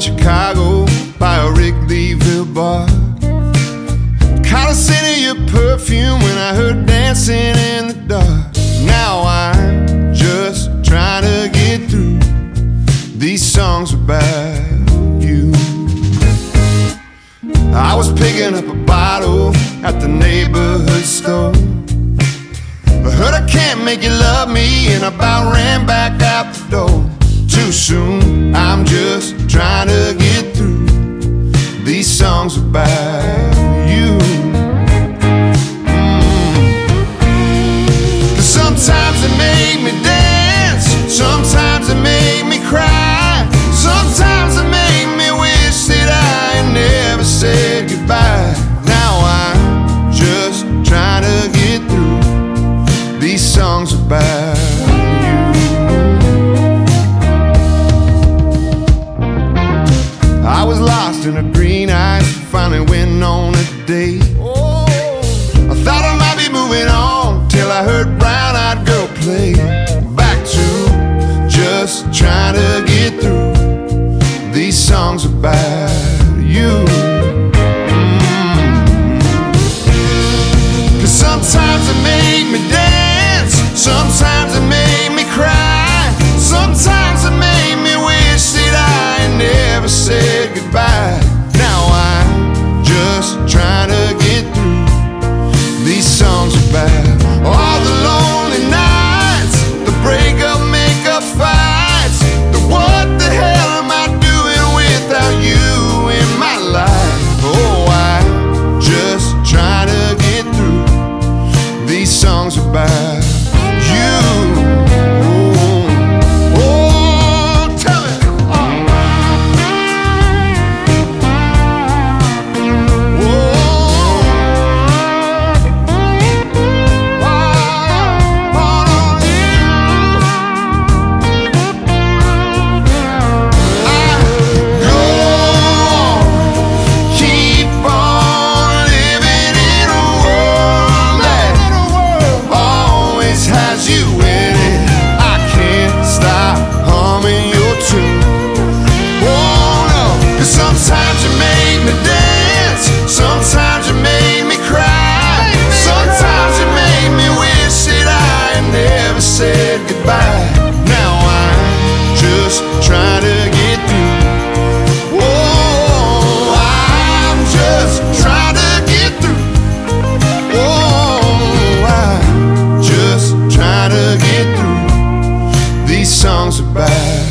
Chicago by a Wrigleyville bar. Caught a scent of your perfume when I heard dancing in the dark. Now I'm just trying to get through. These songs about you. I was picking up a bottle at the neighborhood store. I heard I can't make you love me, and I about ran back out the door. Too soon, I'm just trying to green eyes, finally went on a date. I thought I might be moving on till I heard Brown Eyed Girl play. Back to just trying to get through these songs about you. Mm. Cause sometimes it make me dance, sometimes trying to get through these songs about all the lonely nights, the breakup, makeup fights, the what the hell am I doing without you in my life? Oh, I'm just trying to get through these songs about you. Said goodbye. Now I'm just trying to songs about.